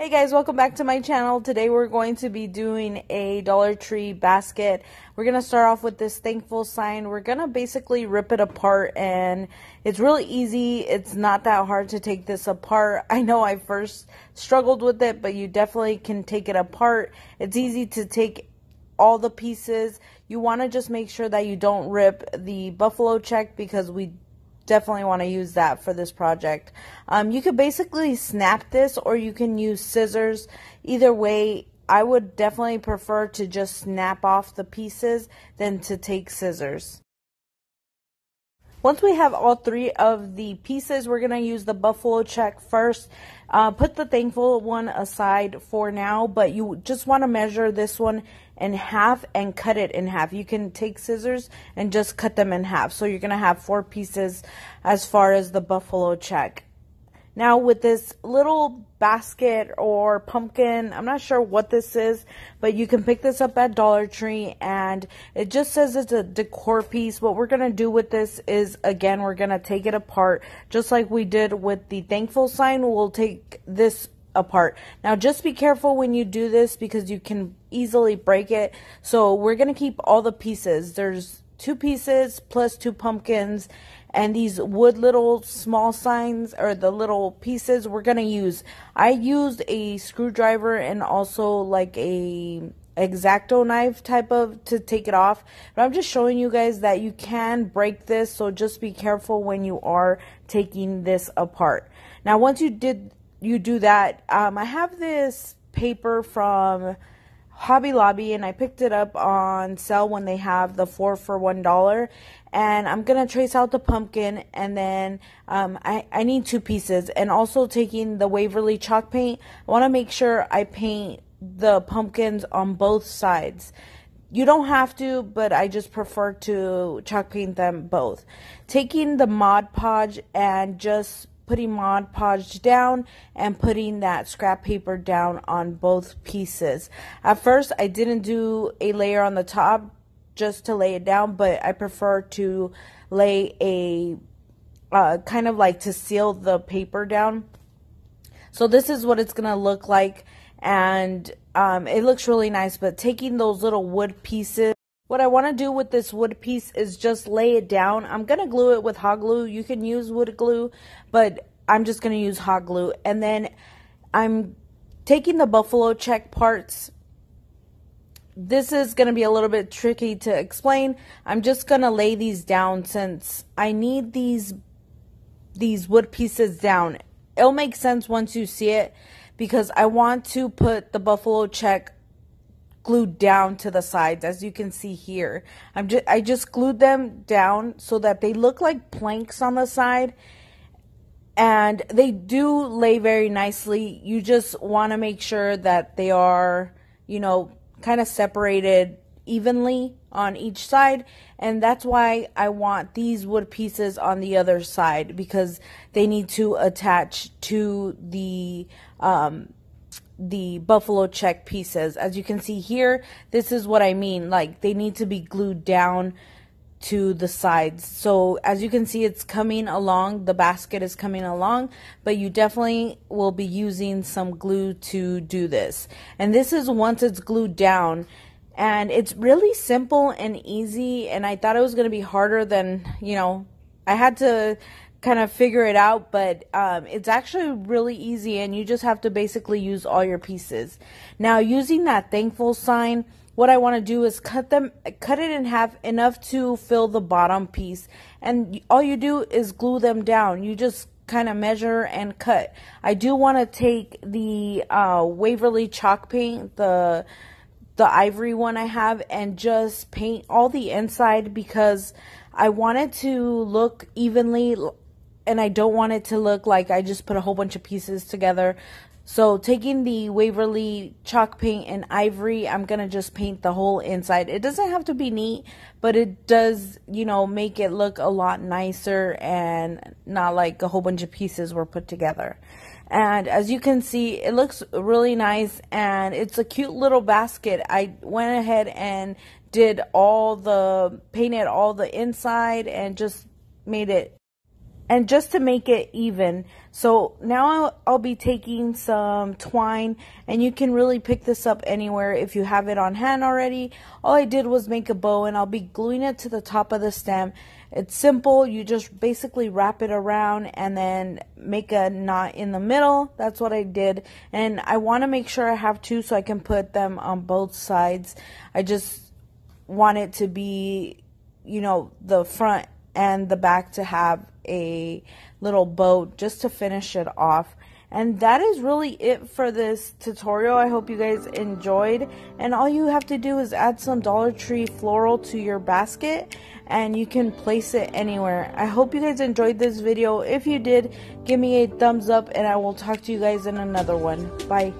Hey guys, welcome back to my channel. Today we're going to be doing a Dollar Tree basket. We're going to start off with this thankful sign. We're going to basically rip it apart and it's really easy. It's not that hard to take this apart. I know I first struggled with it, but you definitely can take it apart. It's easy to take all the pieces. You want to just make sure that you don't rip the buffalo check because we definitely want to use that for this project. Um, you could basically snap this or you can use scissors. Either way, I would definitely prefer to just snap off the pieces than to take scissors. Once we have all three of the pieces, we're going to use the buffalo check first. Uh, put the thankful one aside for now, but you just want to measure this one in half and cut it in half. You can take scissors and just cut them in half. So you're going to have four pieces as far as the buffalo check. Now with this little basket or pumpkin, I'm not sure what this is, but you can pick this up at Dollar Tree and it just says it's a decor piece. What we're going to do with this is, again, we're going to take it apart just like we did with the thankful sign. We'll take this apart. Now just be careful when you do this because you can easily break it. So we're going to keep all the pieces. There's two pieces plus two pumpkins and these wood little small signs or the little pieces we're to use. I used a screwdriver and also like a exacto knife type of to take it off but i'm just showing you guys that you can break this so just be careful when you are taking this apart now once you did you do that. Um, I have this paper from Hobby Lobby and I picked it up on sale when they have the four for one dollar. And I'm gonna trace out the pumpkin and then um, I, I need two pieces and also taking the Waverly chalk paint. I want to make sure I paint the pumpkins on both sides. You don't have to, but I just prefer to chalk paint them both. Taking the Mod Podge and just putting Mod Podge down and putting that scrap paper down on both pieces. At first, I didn't do a layer on the top just to lay it down, but I prefer to lay a uh, kind of like to seal the paper down. So this is what it's going to look like and um, it looks really nice, but taking those little wood pieces what I want to do with this wood piece is just lay it down. I'm going to glue it with hot glue. You can use wood glue, but I'm just going to use hot glue. And then I'm taking the buffalo check parts. This is going to be a little bit tricky to explain. I'm just going to lay these down since I need these these wood pieces down. It'll make sense once you see it because I want to put the buffalo check glued down to the sides as you can see here. I'm just I just glued them down so that they look like planks on the side and they do lay very nicely. You just want to make sure that they are, you know, kind of separated evenly on each side and that's why I want these wood pieces on the other side because they need to attach to the um, the buffalo check pieces. As you can see here, this is what I mean. Like they need to be glued down to the sides. So as you can see, it's coming along. The basket is coming along, but you definitely will be using some glue to do this. And this is once it's glued down. And it's really simple and easy. And I thought it was going to be harder than, you know, I had to kind of figure it out, but um, it's actually really easy and you just have to basically use all your pieces. Now using that thankful sign, what I want to do is cut them, cut it in half enough to fill the bottom piece. And all you do is glue them down. You just kind of measure and cut. I do want to take the uh, Waverly chalk paint, the the ivory one I have, and just paint all the inside because I want it to look evenly and I don't want it to look like I just put a whole bunch of pieces together. So taking the Waverly chalk paint and ivory, I'm going to just paint the whole inside. It doesn't have to be neat, but it does, you know, make it look a lot nicer and not like a whole bunch of pieces were put together. And as you can see, it looks really nice and it's a cute little basket. I went ahead and did all the, painted all the inside and just made it and just to make it even. So now I'll, I'll, be taking some twine and you can really pick this up anywhere if you have it on hand already. All I did was make a bow and I'll be gluing it to the top of the stem. It's simple. You just basically wrap it around and then make a knot in the middle. That's what I did. And I want to make sure I have two so I can put them on both sides. I just want it to be, you know, the front and the back to have a little bow just to finish it off. And that is really it for this tutorial. I hope you guys enjoyed. And all you have to do is add some Dollar Tree floral to your basket and you can place it anywhere. I hope you guys enjoyed this video. If you did, give me a thumbs up and I will talk to you guys in another one. Bye.